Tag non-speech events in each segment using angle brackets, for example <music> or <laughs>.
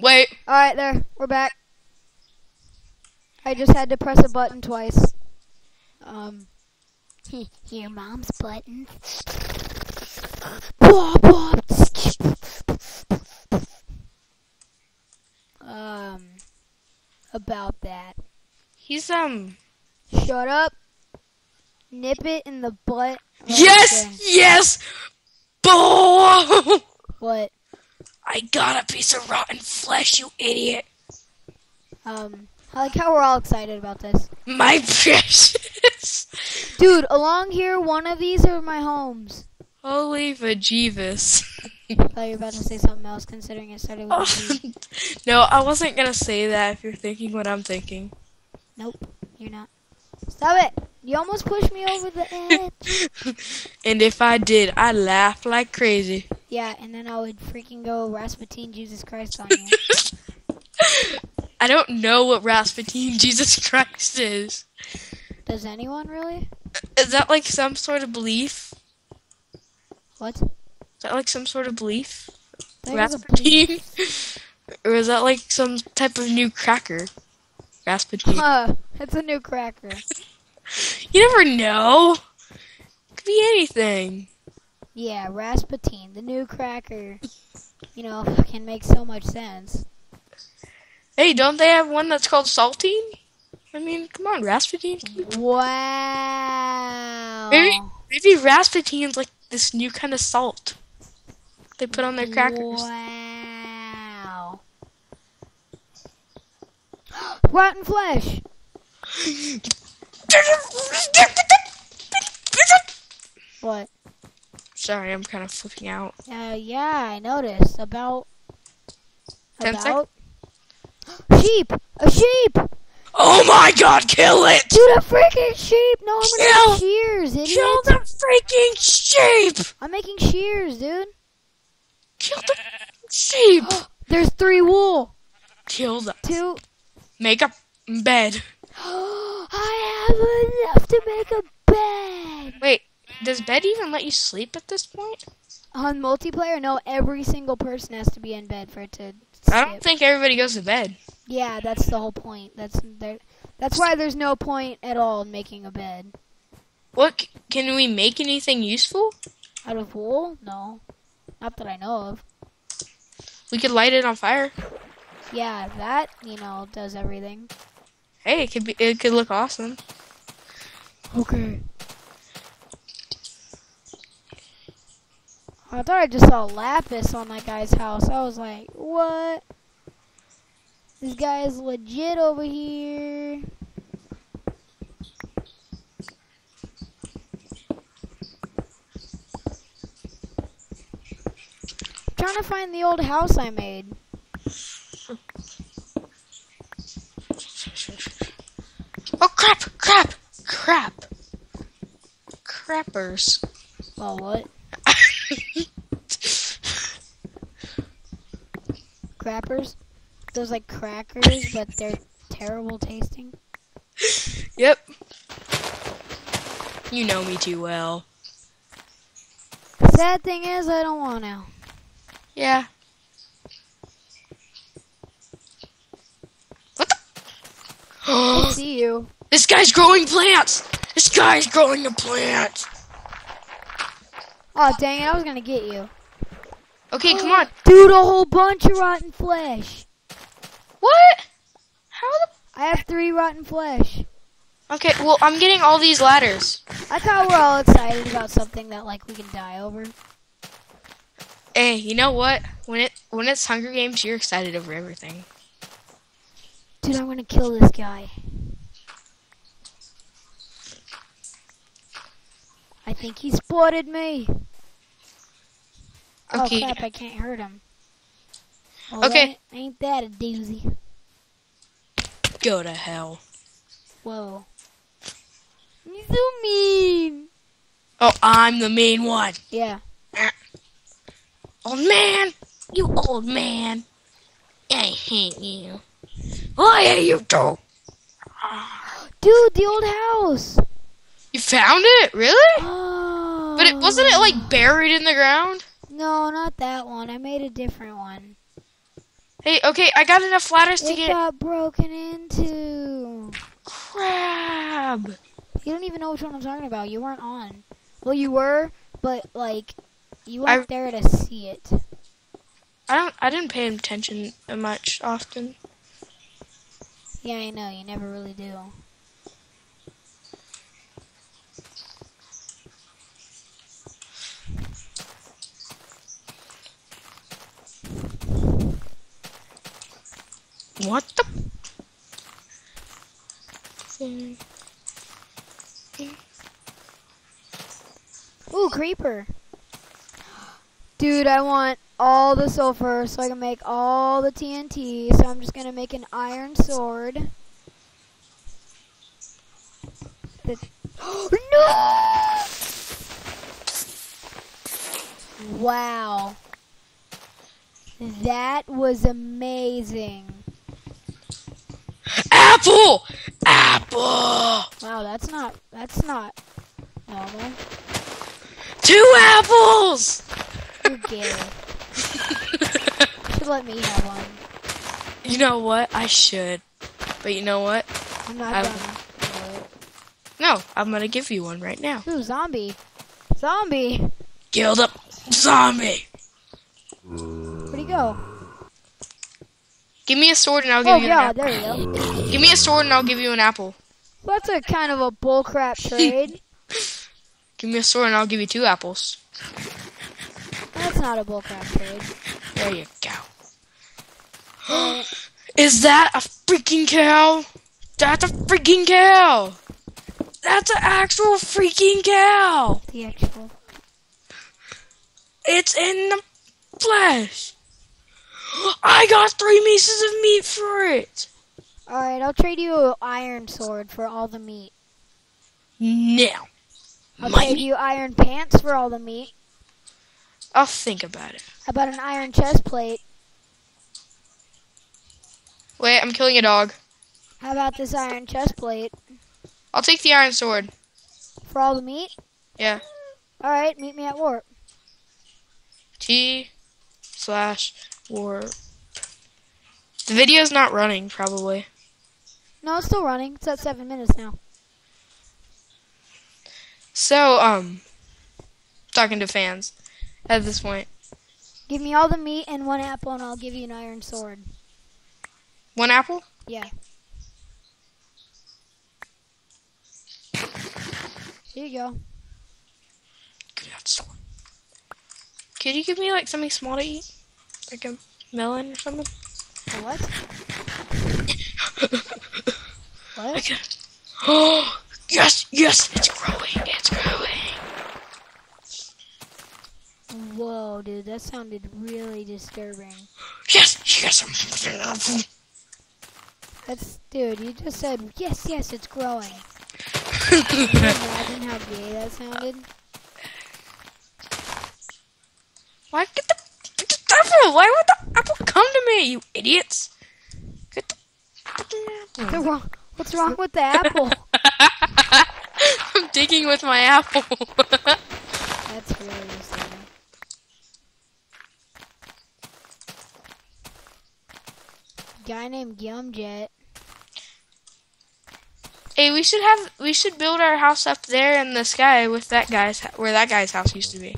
Wait. Alright, there. We're back. I just had to press a button twice. Um. <laughs> Your mom's button. Wop, wop. Um. About that. He's um. Shut up. Nip it in the butt. right there. Yes, yes. Boom! <laughs> What? I got a piece of rotten flesh, you idiot. Um. I like how we're all excited about this. My <laughs> precious. Dude, along here, one of these are my homes. Holy vajeebus. I thought you were about to say something else, considering it started with G. <laughs> no, I wasn't gonna say that if you're thinking what I'm thinking. Nope, you're not. Stop it! You almost pushed me over the <laughs> edge. and if I did, I'd laugh like crazy. Yeah, and then I would freaking go Rasputin Jesus Christ on you. <laughs> I don't know what Rasputin Jesus Christ is. Does anyone really? Is that like some sort of belief? What? Is that like some sort of belief? Rasputin? <laughs> or is that like some type of new cracker? Rasputin. Huh, it's a new cracker. <laughs> You never know. Could be anything. Yeah, Rasputin, the new cracker. You know, can make so much sense. Hey, don't they have one that's called saltine? I mean, come on, Rasputin. Wow. Maybe maybe Rasputin's like this new kind of salt they put on their crackers. Wow. <gasps> Rotten flesh. <laughs> What? Sorry, I'm kind of flipping out. Uh, yeah, I noticed. About. Ten about. <gasps> sheep! A sheep! Oh my god, kill it! Dude, a freaking sheep! No, I'm gonna Kill- make shears, idiot! Kill the freaking sheep! I'm making shears, dude. Kill the sheep! <gasps> There's three wool. Kill the. Two. Make a bed. <gasps> I have enough to make a bed. Wait, does bed even let you sleep at this point? On multiplayer, no, every single person has to be in bed for it to. I don't think everybody goes to bed. Yeah, that's the whole point. That's there. That's why there's no point at all in making a bed What can we make anything useful? out of wool. No, not that I know of. We could light it on fire. Yeah, that you know does everything. Hey, it could be. It could look awesome. Okay. I thought I just saw lapis on that guy's house. I was like, what? This guy is legit over here. trying to find the old house I made. Oh crap! Crap! Crap! Crappers. Well, what? Crappers? Those like crackers, but they're terrible tasting. <laughs> Yep. You know me too well. Sad thing is, I don't want to. Yeah. What the? <gasps> I see you. this guy's growing plants! This guy's growing a plant! Oh, dang it, I was gonna get you. Okay, come <gasps> on. Dude, a whole bunch of rotten flesh. What? How the... I have three rotten flesh. Okay, well, I'm getting all these ladders. I thought we're all excited about something that, like, we can die over. Hey, you know what? When it when it's Hunger Games, you're excited over everything. Dude, I'm gonna kill this guy. I think he spotted me. Oh, okay. Oh crap, I can't hurt him. Well, Okay. that- ain't that a doozy? Go to hell. Whoa. He's so mean. Oh, I'm the mean one. Yeah. Old man, you old man. I hate you. I hate you too. <gasps> Dude, the old house. You found it? Really? Oh. But it wasn't it like buried in the ground? No, not that one. I made a different one. Hey, okay, I got enough ladders to get. It got broken into. crab. You don't even know which one I'm talking about. You weren't on. Well, you were, but like, you weren't there to see it. I don't. I didn't pay attention much often. Yeah, I know. You never really do. What the? Ooh, creeper. Dude, I want all the sulfur so I can make all the TNT. So I'm just gonna make an iron sword. <gasps> No! Wow. That was amazing. Apple. Apple. Wow, that's not that's not normal. Two apples. You're gay. Should let me have one. you know what? I should. But you know what? I'm not I- gonna. No, I'm gonna give you one right now. Ooh, zombie. Zombie. Guild up, zombie. Where'd he go? Give me a sword and I'll give Oh, you an yeah, apple. there you go. Give me a sword and I'll give you an apple. That's a kind of a bullcrap <laughs> trade. Give me a sword and I'll give you two apples. That's not a bullcrap trade. There you go. <gasps> Is that a freaking cow? That's a freaking cow. That's an actual freaking cow. The actual. It's in the flesh. <gasps> I got three pieces of meat for it. Alright, I'll trade you an iron sword for all the meat. Now, I'll my trade meat. you iron pants for all the meat. I'll think about it. How about an iron chest plate? Wait, I'm killing a dog. How about this iron chest plate I'll take the iron sword. for all the meat? Yeah. Alright, meet me at warp. T slash warp. The video's not running, probably. No, it's still running. It's at seven minutes now. So, um, talking to fans at this point. Give me all the meat and one apple, and I'll give you an iron sword. One apple? Yeah. Here you go. Give me that sword. Could you give me like something small to eat? Like a melon or something? A what? <laughs> What? Oh, <gasps> yes, yes, it's growing. Whoa, dude, that sounded really disturbing. Yes, yes. That's, dude, you just said, yes, yes, it's growing. Can you imagine how gay that sounded? Why get the, get the apple? Why would the apple come to me, you idiots? Get the apple. wrong, what's wrong with the apple? <laughs> I'm digging with my apple. <laughs> That's really disturbing. Guy named Yumjet. hey, we should have we should build our house up there in the sky with that guy's where that guy's house used to be.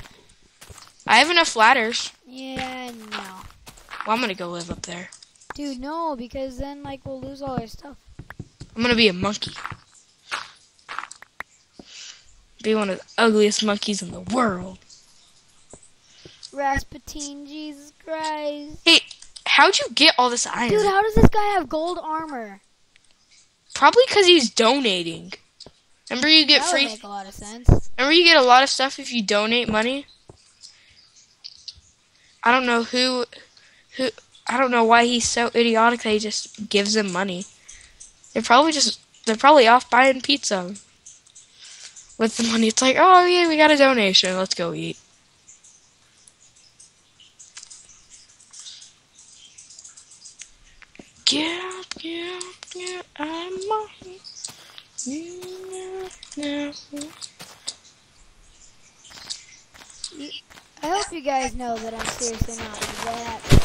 I have enough ladders. Yeah, no. Well, I'm gonna go live up there. Dude, no, because then, like, we'll lose all our stuff. I'm gonna be a monkey. Be one of the ugliest monkeys in the world. Rasputin, Jesus Christ. Hey, how'd you get all this iron? Dude, how does this guy have gold armor? Probably because he's donating. Remember you get that would free. make a lot of sense. Remember you get a lot of stuff if you donate money. I don't know who, who. I don't know why he's so idiotic that he just gives them money. They're probably just. They're probably off buying pizza. With the money, it's like, oh yeah, we got a donation. Let's go eat. Yeah, I'm. I hope you guys know that I'm seriously not that